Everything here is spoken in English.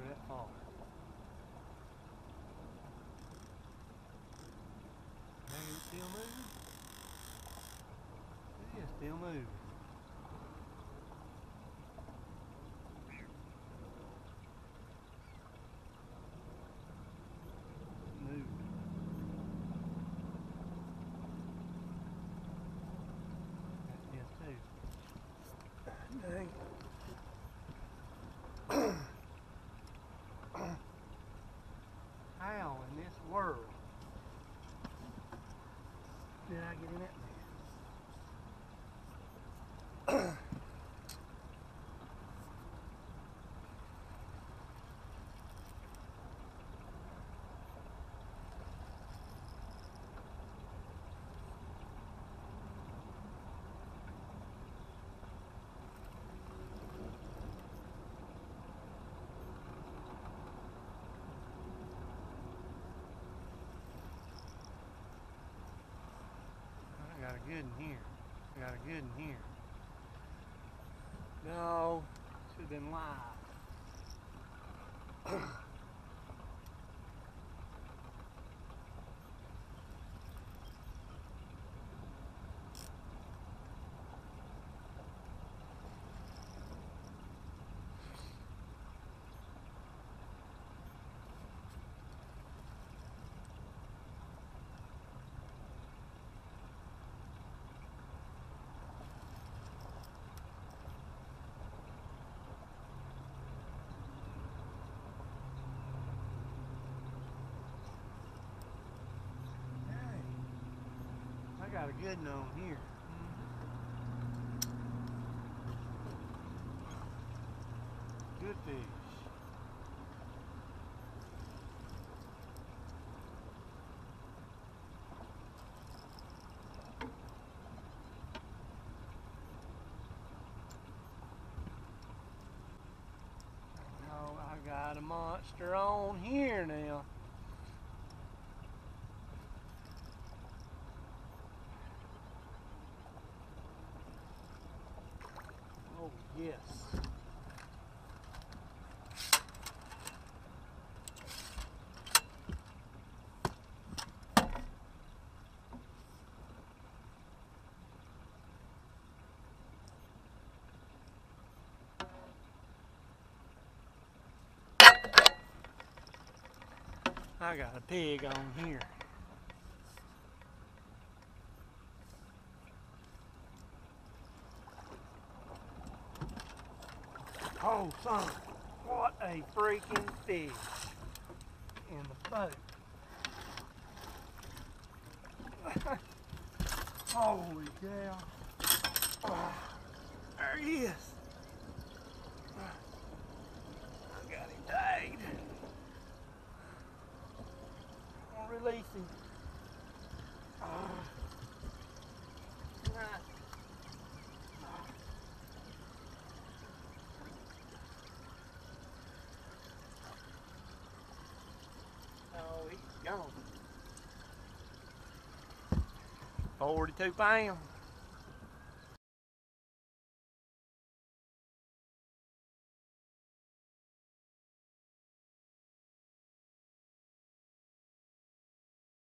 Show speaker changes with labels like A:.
A: that far. Maybe it's still moving? Is still moving. gergini got a good in here. I got a good in here. No, should have been live. I got a good one on here. Good fish. Oh, I got a monster on here now. Oh, yes. I got a pig on here. Oh, son, what a freaking fish in the boat. Holy cow. Oh, there he is. I got him tagged. I'm gonna release him. Ah. 42 pounds.